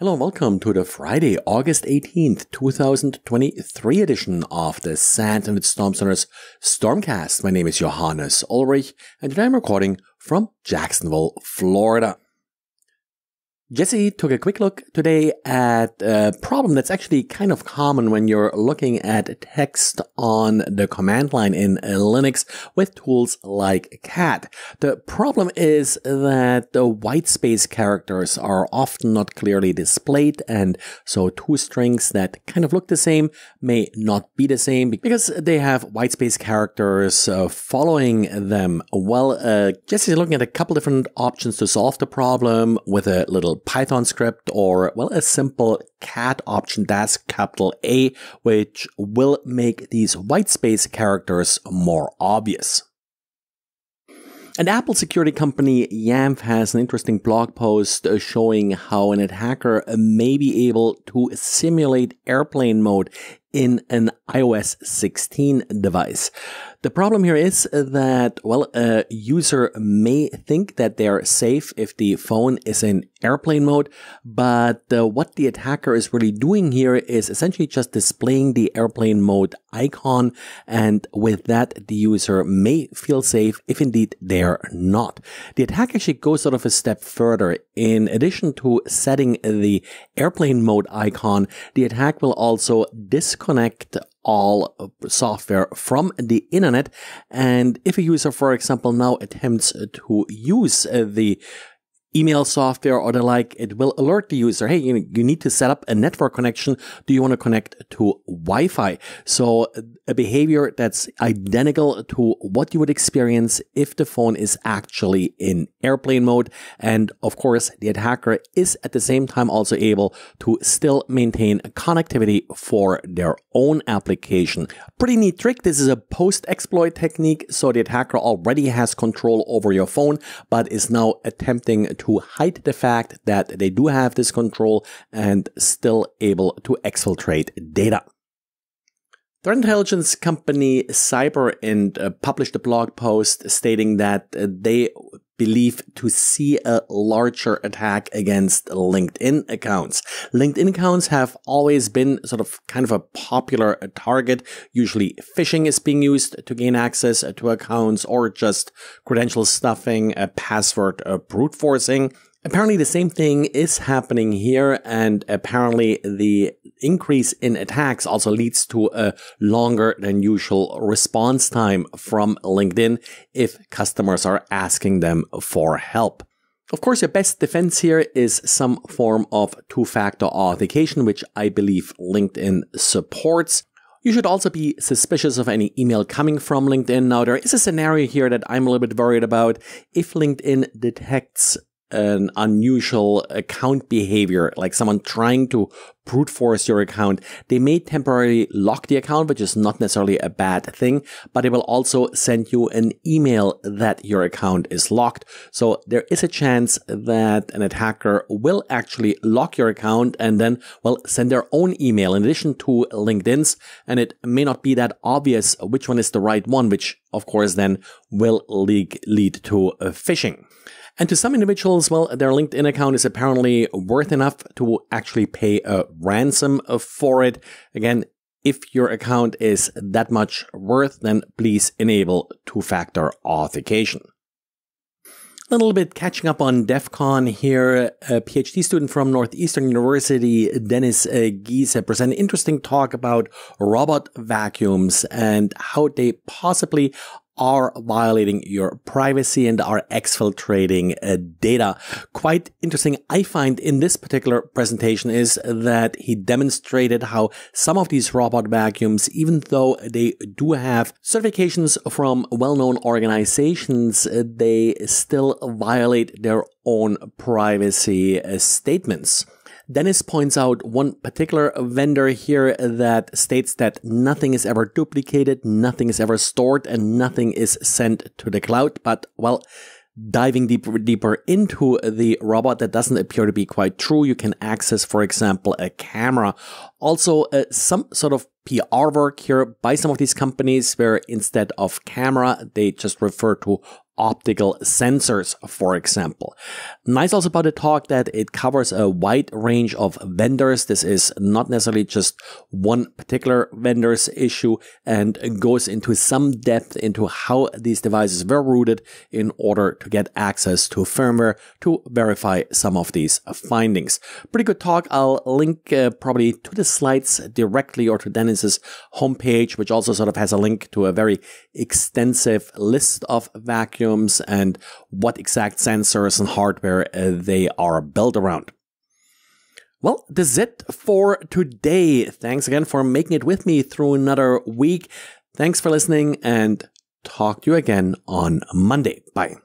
Hello and welcome to the Friday, August 18th, 2023 edition of the SANS Internet Storm Center's Stormcast. My name is Johannes Ulrich and today I'm recording from Jacksonville, Florida. Jesse took a quick look today at a problem that's actually kind of common when you're looking at text on the command line in Linux with tools like cat. The problem is that the white space characters are often not clearly displayed and so two strings that kind of look the same may not be the same because they have white space characters uh, following them. Well, uh, Jesse's looking at a couple different options to solve the problem with a little Python script or, well, a simple cat option that's capital A, which will make these white space characters more obvious. And Apple security company Jamf has an interesting blog post showing how an attacker may be able to simulate airplane mode in an iOS 16 device. The problem here is that, well, a user may think that they're safe if the phone is in airplane mode, but uh, what the attacker is really doing here is essentially just displaying the airplane mode icon, and with that, the user may feel safe if indeed they're not. The attack actually goes sort of a step further. In addition to setting the airplane mode icon, the attack will also disconnect all software from the internet. And if a user, for example, now attempts to use uh, the email software or the like, it will alert the user, hey, you, need to set up a network connection. Do you want to connect to Wi-Fi? So a behavior that's identical to what you would experience if the phone is actually in airplane mode. And of course, the attacker is at the same time also able to still maintain connectivity for their own application. Pretty neat trick. This is a post exploit technique. So the attacker already has control over your phone, but is now attempting to hide the fact that they do have this control and still able to exfiltrate data. Threat intelligence company Cyberint uh, published a blog post stating that uh, they believe to see a larger attack against LinkedIn accounts. LinkedIn accounts have always been sort of kind of a popular target. Usually phishing is being used to gain access to accounts or just credential stuffing, a password brute forcing. Apparently the same thing is happening here and apparently the increase in attacks also leads to a longer than usual response time from LinkedIn if customers are asking them for help. Of course, your best defense here is some form of two-factor authentication, which I believe LinkedIn supports. You should also be suspicious of any email coming from LinkedIn. Now, there is a scenario here that I'm a little bit worried about. If LinkedIn detects an unusual account behavior, like someone trying to brute force your account, they may temporarily lock the account, which is not necessarily a bad thing, but it will also send you an email that your account is locked. So there is a chance that an attacker will actually lock your account and then, well, send their own email in addition to LinkedIn's. And it may not be that obvious which one is the right one, which of course then will lead, lead to phishing. And to some individuals, well, their LinkedIn account is apparently worth enough to actually pay a ransom for it. Again, if your account is that much worth, then please enable two-factor authentication. A little bit catching up on DEF CON here. A PhD student from Northeastern University, Dennis uh, Giese, presented an interesting talk about robot vacuums and how they possibly are violating your privacy and are exfiltrating uh, data. Quite interesting, I find in this particular presentation is that he demonstrated how some of these robot vacuums, even though they do have certifications from well-known organizations, uh, they still violate their own privacy uh, statements. Dennis points out one particular vendor here that states that nothing is ever duplicated, nothing is ever stored, and nothing is sent to the cloud. But, well, diving deeper, deeper into the robot that doesn't appear to be quite true. You can access, for example, a camera. Also, uh, some sort of PR work here by some of these companies where instead of camera, they just refer to optical sensors, for example. Nice also about the talk that it covers a wide range of vendors. This is not necessarily just one particular vendor's issue and goes into some depth into how these devices were rooted in order to get access to firmware to verify some of these findings. Pretty good talk. I'll link uh, probably to the slides directly or to Dennis's homepage, which also sort of has a link to a very extensive list of vacuums and what exact sensors and hardware uh, they are built around. Well, that's it for today. Thanks again for making it with me through another week. Thanks for listening and talk to you again on Monday. Bye.